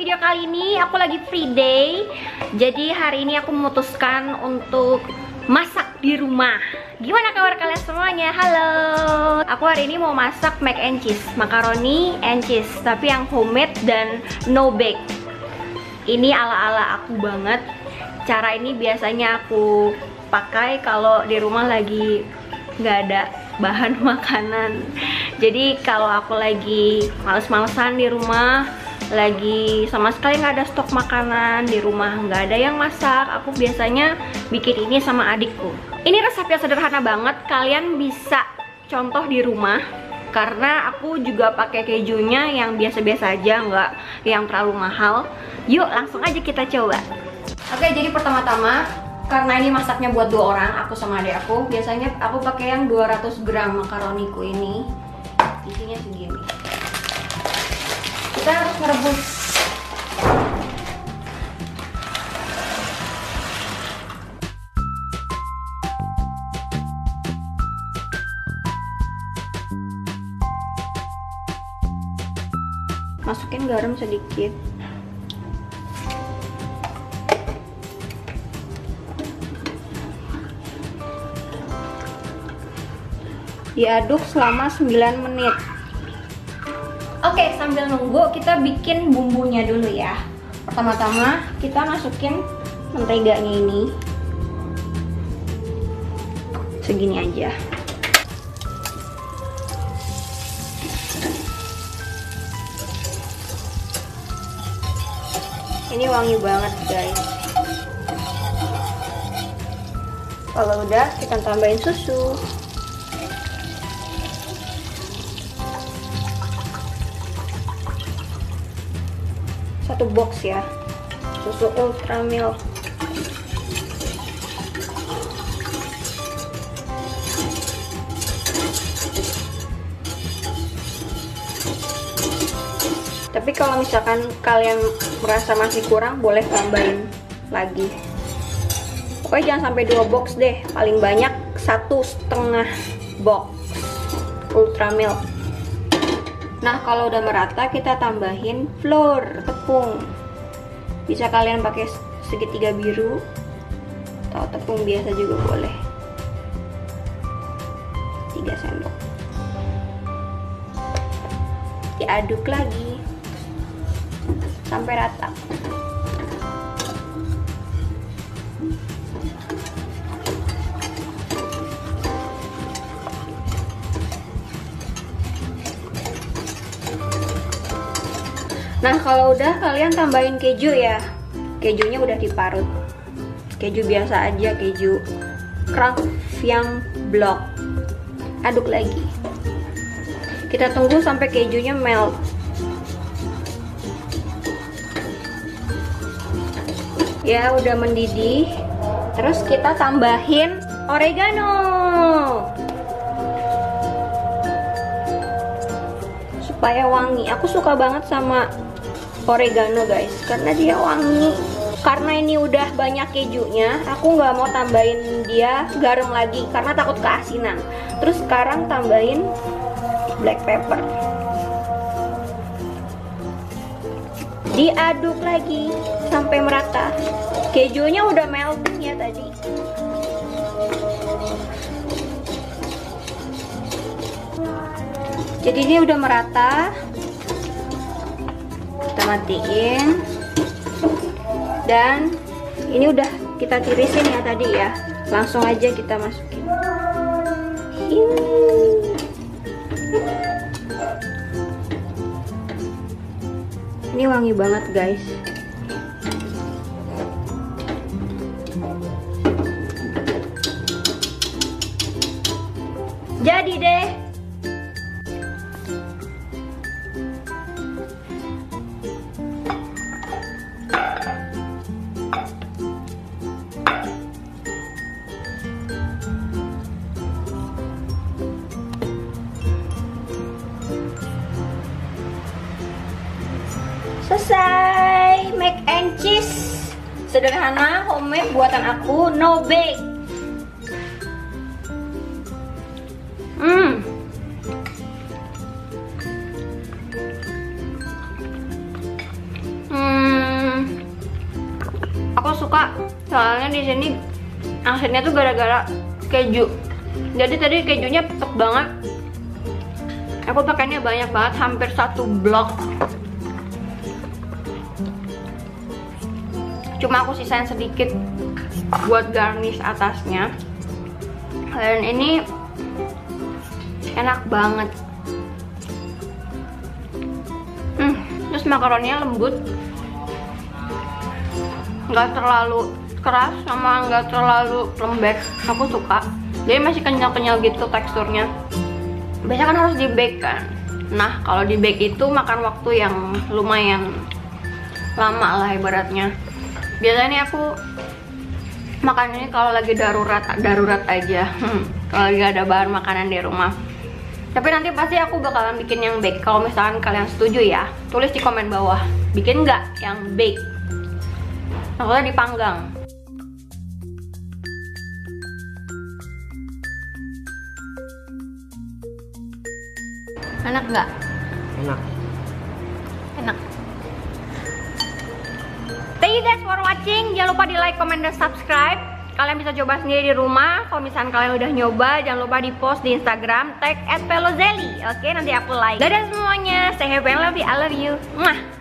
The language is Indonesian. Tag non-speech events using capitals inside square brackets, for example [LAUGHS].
video kali ini aku lagi free day. Jadi hari ini aku memutuskan untuk masak di rumah. Gimana kabar kalian semuanya? Halo. Aku hari ini mau masak mac and cheese Macaroni and cheese Tapi yang homemade dan no bake. Ini ala-ala aku banget. Cara ini biasanya aku pakai kalau di rumah lagi nggak ada bahan [LAUGHS] makanan. Jadi kalau aku lagi males-malesan di rumah lagi sama sekali nggak ada stok makanan di rumah nggak ada yang masak. Aku biasanya bikin ini sama adikku. Ini resepnya sederhana banget. Kalian bisa contoh di rumah karena aku juga pakai kejunya yang biasa-biasa aja nggak yang terlalu mahal. Yuk langsung aja kita coba. Oke jadi pertama-tama karena ini masaknya buat dua orang aku sama adik aku biasanya aku pakai yang 200 gram makaroniku ini. Isinya segini kita harus merebus masukin garam sedikit. Diaduk selama 9 menit Oke, sambil nunggu kita bikin bumbunya dulu ya. Pertama-tama kita masukin menteganya ini. Segini aja. Ini wangi banget, guys. Kalau udah, kita tambahin susu. Satu box ya. Susu ultra milk. Tapi kalau misalkan kalian merasa masih kurang boleh tambahin lagi. Pokoknya jangan sampai dua box deh. Paling banyak satu setengah box ultra milk Nah kalau udah merata kita tambahin flour tepung. Bisa kalian pakai segitiga biru atau tepung biasa juga boleh. 3 sendok. Diaduk lagi sampai rata. Nah kalau udah kalian tambahin keju ya. Kejunya udah diparut. Keju biasa aja, keju Kraft yang block Aduk lagi. Kita tunggu sampai kejunya melt. Ya udah mendidih. Terus kita tambahin oregano. Supaya wangi. Aku suka banget sama oregano guys. Karena dia wangi. Karena ini udah banyak kejunya aku nggak mau tambahin dia garam lagi karena takut keasinan. Terus sekarang tambahin black pepper. Diaduk lagi sampai merata. Kejunya udah melting ya tadi. Jadi ini udah merata kita matiin. Dan ini udah kita tirisin ya tadi ya. Langsung aja kita masukin. Ini wangi banget guys Selesai. Mac and cheese. Sederhana, homemade buatan aku, no bake. Hmm. Hmm. Suka soalnya di sini asinnya tuh gara-gara keju. Jadi tadi kejunya pekat banget. Aku pakainya banyak banget hampir satu blok cuma aku sisain sedikit buat garnish atasnya. Dan ini enak banget. Hmm, terus makaroninya lembut. Nggak terlalu keras sama nggak terlalu lembek. Aku suka. Jadi masih kenyal-kenyal gitu teksturnya. Biasanya kan harus di bake kan. Nah kalau di bake itu makan waktu yang lumayan lama lah ibaratnya biasanya ini aku makan ini kalau lagi darurat darurat aja. Hmm, kalau lagi ada bahan makanan di rumah. Tapi nanti pasti aku bakalan bikin yang bake kalau misalkan kalian setuju ya tulis di komen bawah. Bikin nggak yang bake Maksudnya dipanggang. Enak nggak? Enak enak thank you guys for watching jangan lupa di like comment dan subscribe. Kalian bisa coba sendiri di rumah. Kalau misalnya kalian udah nyoba jangan lupa di post di instagram tag at oke nanti aku like. Dadah semuanya. Stay happy and love you. I love you. Mwah.